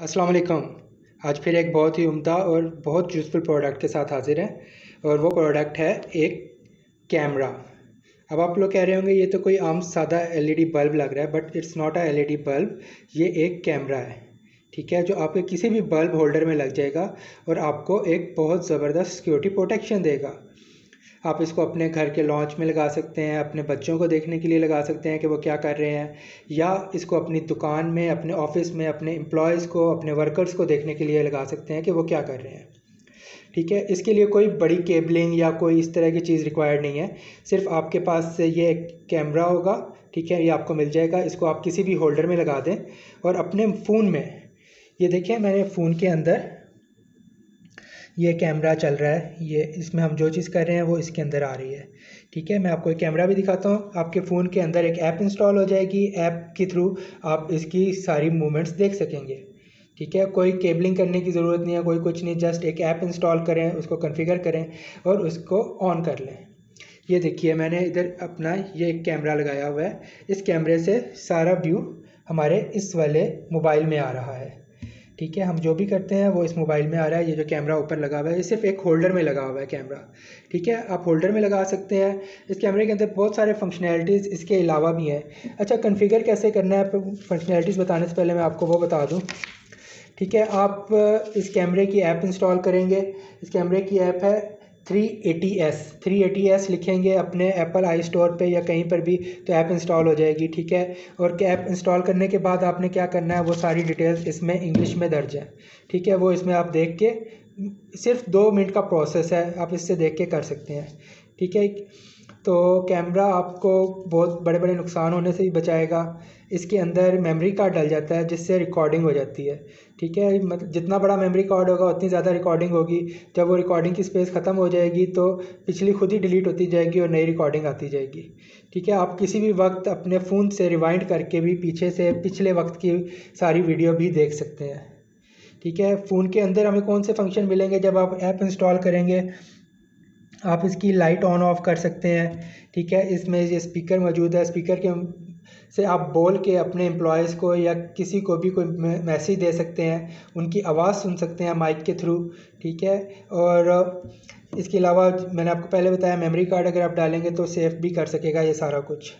अस्सलाम वालेकुम। आज फिर एक बहुत ही उम्दा और बहुत यूज़फुल प्रोडक्ट के साथ हाजिर है और वो प्रोडक्ट है एक कैमरा अब आप लोग कह रहे होंगे, ये तो कोई आम सादा एलईडी बल्ब लग रहा है but it's not a LED bulb ये एक कैमरा है। ठीक है, जो आपके किसी भी बल्ब होल्डर में लग जाएगा और आपको एक बहुत ज़बरदस्त सिक्योरिटी प्रोटेक्शन देगा। आप इसको अपने घर के लॉन्च में लगा सकते हैं, अपने बच्चों को देखने के लिए लगा सकते हैं कि वो क्या कर रहे हैं, या इसको अपनी दुकान में, अपने ऑफ़िस में, अपने एम्प्लॉयज़ को, अपने वर्कर्स को देखने के लिए लगा सकते हैं कि वो क्या कर रहे हैं। ठीक है, इसके लिए कोई बड़ी केबलिंग या कोई इस तरह की चीज़ रिक्वायर्ड नहीं है, सिर्फ़ आपके पास से ये कैमरा होगा, ठीक है, ये आपको मिल जाएगा, इसको आप किसी भी होल्डर में लगा दें, और अपने फ़ोन में, ये देखिए मैंने फ़ोन के अंदर ये कैमरा चल रहा है, ये इसमें हम जो चीज़ कर रहे हैं वो इसके अंदर आ रही है। ठीक है, मैं आपको एक कैमरा भी दिखाता हूँ। आपके फ़ोन के अंदर एक ऐप इंस्टॉल हो जाएगी, ऐप के थ्रू आप इसकी सारी मूवमेंट्स देख सकेंगे। ठीक है, कोई केबलिंग करने की ज़रूरत नहीं है, कोई कुछ नहीं, जस्ट एक ऐप इंस्टॉल करें, उसको कन्फिगर करें और उसको ऑन कर लें। ये देखिए, मैंने इधर अपना ये एक कैमरा लगाया हुआ है। इस कैमरे से सारा व्यू हमारे इस वाले मोबाइल में आ रहा है। ठीक है, हम जो भी करते हैं वो इस मोबाइल में आ रहा है, ये जो कैमरा ऊपर लगा हुआ है, ये सिर्फ़ एक होल्डर में लगा हुआ है कैमरा, ठीक है? आप होल्डर में लगा सकते हैं, इस कैमरे के अंदर बहुत सारे फंक्शनैलिटीज़ इसके अलावा भी हैं। अच्छा कन्फिगर कैसे करना है? फंक्शनैलिटीज़ बताने से पहले मैं आपको वो बता दूँ, ठीक है? आप इस कैमरे की ऐप इंस्टॉल करेंगे, इस कैमरे की ऐप है three eighty S three eighty S लिखेंगे अपने एप्पल आई स्टोर पे या कहीं पर भी तो ऐप इंस्टॉल हो जाएगी, ठीक है? और ऐप इंस्टॉल करने के बाद आपने क्या करना है? वो सारी डिटेल्स इसमें इंग्लिश में दर्ज है, ठीक है? वो इसमें आप देख के, सिर्फ़ दो मिनट का प्रोसेस है, आप इससे देख के कर सकते हैं, ठीक है? तो कैमरा आपको बहुत बड़े बड़े नुकसान होने से भी बचाएगा। इसके अंदर मेमोरी कार्ड डल जाता है, जिससे रिकॉर्डिंग हो जाती है। ठीक है? मतलब जितना बड़ा मेमोरी कार्ड होगा, उतनी ज़्यादा रिकॉर्डिंग होगी। जब वो रिकॉर्डिंग की स्पेस ख़त्म हो जाएगी तो पिछली खुद ही डिलीट होती जाएगी और नई रिकॉर्डिंग आती जाएगी। ठीक है? आप किसी भी वक्त अपने फ़ोन से रिवाइंड करके भी पीछे से पिछले वक्त की सारी वीडियो भी देख सकते हैं। ठीक है? फ़ोन के अंदर हमें कौन से फ़ंक्शन मिलेंगे? जब आप ऐप इंस्टॉल करेंगे, आप इसकी लाइट ऑन ऑफ़ कर सकते हैं। ठीक है? इसमें ये स्पीकर मौजूद है। स्पीकर के से आप बोल के अपने एम्प्लॉयज़ को या किसी को भी कोई मैसेज दे सकते हैं, उनकी आवाज़ सुन सकते हैं माइक के थ्रू ठीक है? और इसके अलावा मैंने आपको पहले बताया मेमोरी कार्ड अगर आप डालेंगे तो सेफ़ भी कर सकेगा ये सारा कुछ।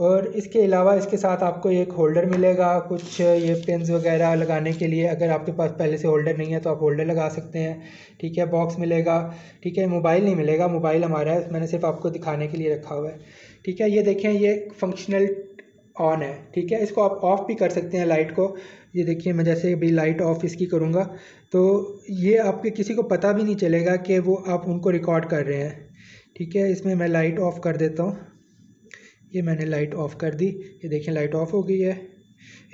और इसके अलावा इसके साथ आपको एक होल्डर मिलेगा, कुछ ये पेन्स वगैरह लगाने के लिए। अगर आपके पास पहले से होल्डर नहीं है तो आप होल्डर लगा सकते हैं। ठीक है बॉक्स मिलेगा। ठीक है मोबाइल नहीं मिलेगा। मोबाइल हमारा है, मैंने सिर्फ़ आपको दिखाने के लिए रखा हुआ है। ठीक है, ये देखें, ये फंक्शनल ऑन है। ठीक है, इसको आप ऑफ़ भी कर सकते हैं लाइट को। ये देखिए, मैं जैसे अभी लाइट ऑफ़ इसकी करूँगा तो ये आपके किसी को पता भी नहीं चलेगा कि वो आप उनको रिकॉर्ड कर रहे हैं। ठीक है, इसमें मैं लाइट ऑफ़ कर देता हूँ। ये मैंने लाइट ऑफ़ कर दी। ये देखिए लाइट ऑफ़ हो गई है।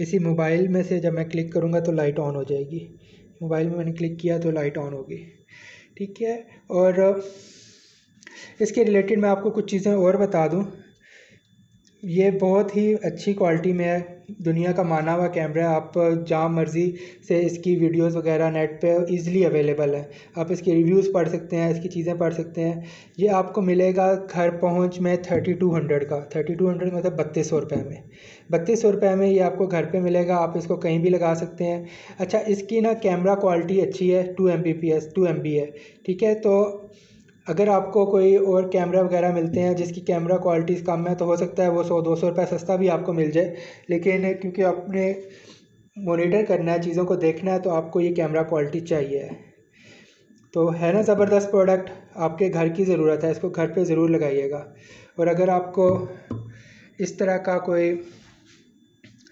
इसी मोबाइल में से जब मैं क्लिक करूँगा तो लाइट ऑन हो जाएगी। मोबाइल में मैंने क्लिक किया तो लाइट ऑन होगी ठीक है? और, इसके रिलेटेड मैं आपको कुछ चीज़ें और बता दूँ। ये बहुत ही अच्छी क्वालिटी में है। दुनिया का माना हुआ कैमरा आप जहाँ मर्ज़ी से इसकी वीडियोस वगैरह नेट पे इजीली अवेलेबल है। आप इसके रिव्यूज़ पढ़ सकते हैं, इसकी चीज़ें पढ़ सकते हैं। ये आपको मिलेगा घर पहुँच में थर्टी टू हंड्रेड का। थर्टी टू हंड्रेड मतलब बत्तीस सौ रुपये में। बत्तीस सौ रुपये में ये आपको घर पे मिलेगा। आप इसको कहीं भी लगा सकते हैं। अच्छा इसकी ना कैमरा क्वालिटी अच्छी है। Two M B P S two M B है। ठीक है तो अगर आपको कोई और कैमरा वगैरह मिलते हैं जिसकी कैमरा क्वालिटीज़ कम है तो हो सकता है वो सौ, दो सौ रुपये सस्ता भी आपको मिल जाए। लेकिन क्योंकि आपने मोनीटर करना है, चीज़ों को देखना है तो आपको ये कैमरा क्वालिटी चाहिए। तो है ना ज़बरदस्त प्रोडक्ट, आपके घर की ज़रूरत है, इसको घर पे ज़रूर लगाइएगा। और अगर आपको इस तरह का कोई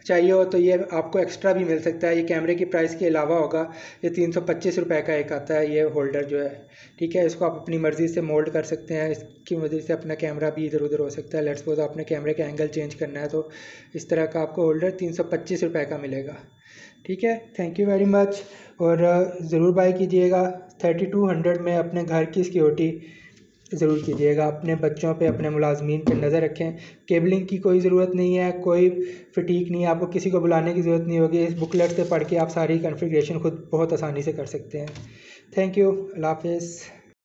चाहिए हो तो ये आपको एक्स्ट्रा भी मिल सकता है। ये कैमरे की प्राइस के अलावा होगा। ये तीन सौ पच्चीस रुपये का एक आता है। ये होल्डर जो है, ठीक है? इसको आप अपनी मर्ज़ी से मोल्ड कर सकते हैं। इसकी वजह से अपना कैमरा भी इधर उधर हो सकता है। लेट्स सपोज़ आपने कैमरे का एंगल चेंज करना है तो इस तरह का आपको होल्डर तीन सौ पच्चीस रुपये का मिलेगा। ठीक है? थैंक यू वेरी मच और, ज़रूर बाई कीजिएगा। थर्टी टू हंड्रेड में अपने घर की सिक्योरिटी ज़रूर कीजिएगा। अपने बच्चों पे अपने मुलाजमीन पे नज़र रखें। केबलिंग की कोई ज़रूरत नहीं है, कोई फटीक नहीं है। आपको किसी को बुलाने की ज़रूरत नहीं होगी। इस बुकलेट से पढ़ के आप सारी कन्फिग्रेशन खुद बहुत आसानी से कर सकते हैं। थैंक यू अल्लाह हाफिज़।